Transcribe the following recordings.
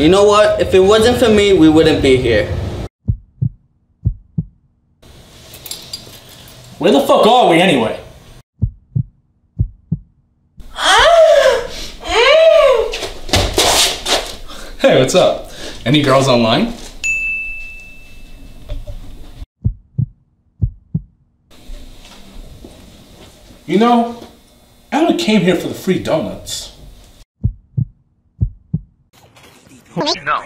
You know what? If it wasn't for me, we wouldn't be here. Where the fuck are we anyway? Hey, what's up? Any girls online? You know, I only came here for the free donuts. No,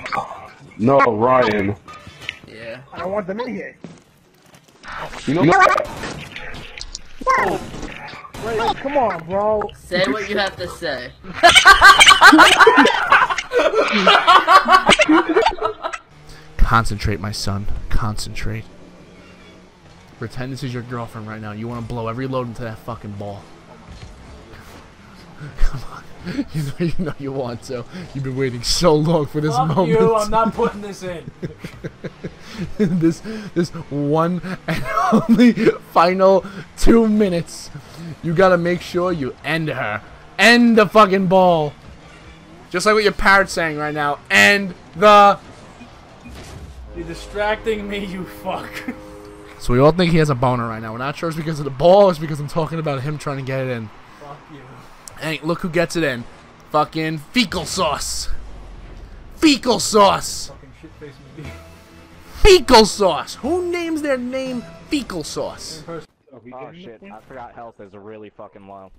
No, Ryan. Yeah. I don't want them in here. You know, Wait, come on, bro. Say what you have to say. Concentrate, my son. Concentrate. Pretend this is your girlfriend right now. You want to blow every load into that fucking ball. Come on. You know you know you want to. You've been waiting so long for this Fuck moment. you, I'm not putting this in. this this one and only final two minutes. You gotta make sure you end her. End the fucking ball. Just like what your parrot's saying right now. End the You're distracting me, you fuck. So we all think he has a boner right now. We're not sure it's because of the ball, it's because I'm talking about him trying to get it in. fuck you. Hey, look who gets it in. Fucking fecal sauce. Fecal sauce. Fucking shit face me. Fecal sauce. Who names their name fecal sauce? Oh shit, I forgot health is really fucking low.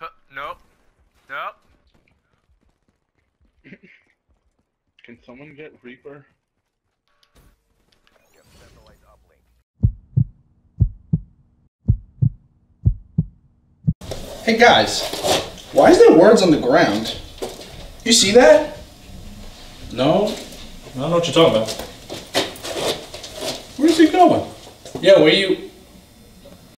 Uh, nope. Nope. can someone get Reaper? Hey guys, why is there words on the ground? You see that? No? I don't know what you're talking about. Where's he going? Yeah, where you